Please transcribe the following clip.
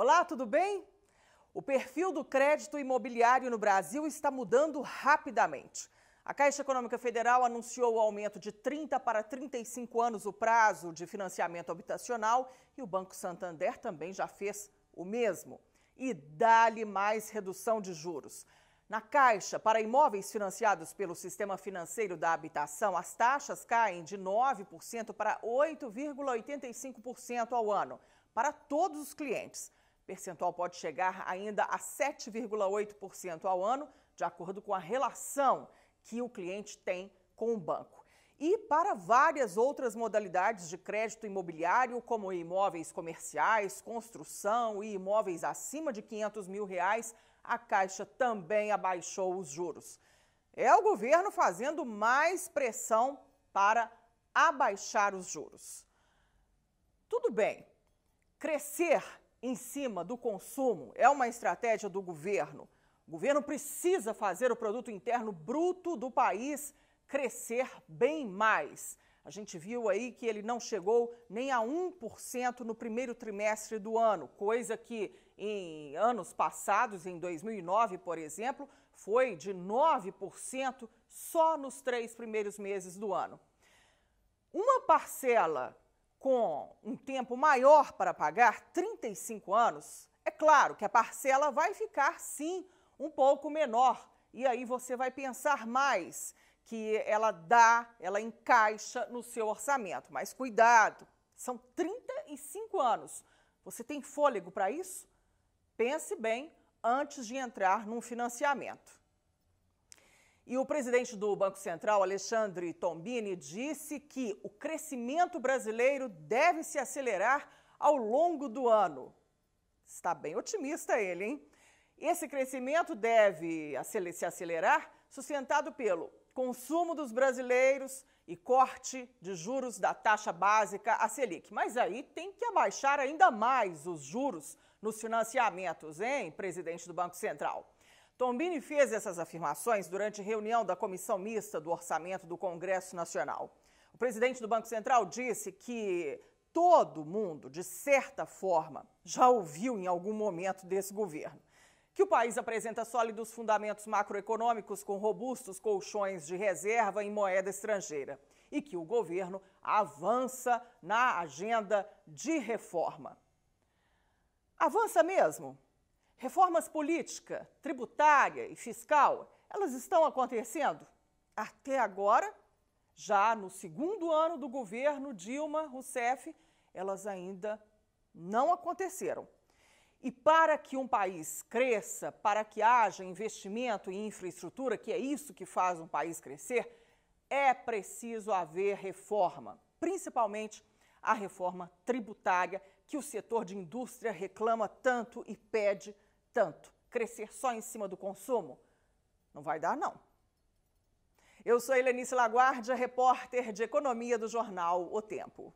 Olá, tudo bem? O perfil do crédito imobiliário no Brasil está mudando rapidamente. A Caixa Econômica Federal anunciou o aumento de 30 para 35 anos o prazo de financiamento habitacional e o Banco Santander também já fez o mesmo. E dá-lhe mais redução de juros. Na Caixa, para imóveis financiados pelo Sistema Financeiro da Habitação, as taxas caem de 9% para 8,85% ao ano, para todos os clientes percentual pode chegar ainda a 7,8% ao ano, de acordo com a relação que o cliente tem com o banco. E para várias outras modalidades de crédito imobiliário, como imóveis comerciais, construção e imóveis acima de 500 mil reais, a Caixa também abaixou os juros. É o governo fazendo mais pressão para abaixar os juros. Tudo bem, crescer em cima do consumo é uma estratégia do governo. O governo precisa fazer o produto interno bruto do país crescer bem mais. A gente viu aí que ele não chegou nem a 1% no primeiro trimestre do ano, coisa que em anos passados, em 2009, por exemplo, foi de 9% só nos três primeiros meses do ano. Uma parcela com um tempo maior para pagar, 35 anos, é claro que a parcela vai ficar sim um pouco menor. E aí você vai pensar mais que ela dá, ela encaixa no seu orçamento. Mas cuidado, são 35 anos. Você tem fôlego para isso? Pense bem antes de entrar num financiamento. E o presidente do Banco Central, Alexandre Tombini, disse que o crescimento brasileiro deve se acelerar ao longo do ano. Está bem otimista ele, hein? Esse crescimento deve se acelerar sustentado pelo consumo dos brasileiros e corte de juros da taxa básica, a Selic. Mas aí tem que abaixar ainda mais os juros nos financiamentos, hein, presidente do Banco Central? Tombini fez essas afirmações durante reunião da Comissão Mista do Orçamento do Congresso Nacional. O presidente do Banco Central disse que todo mundo, de certa forma, já ouviu em algum momento desse governo. Que o país apresenta sólidos fundamentos macroeconômicos com robustos colchões de reserva em moeda estrangeira e que o governo avança na agenda de reforma. Avança mesmo? Reformas política, tributária e fiscal, elas estão acontecendo? Até agora, já no segundo ano do governo Dilma Rousseff, elas ainda não aconteceram. E para que um país cresça, para que haja investimento em infraestrutura, que é isso que faz um país crescer, é preciso haver reforma, principalmente a reforma tributária que o setor de indústria reclama tanto e pede tanto, crescer só em cima do consumo, não vai dar, não. Eu sou Helenice Laguardia, repórter de economia do jornal O Tempo.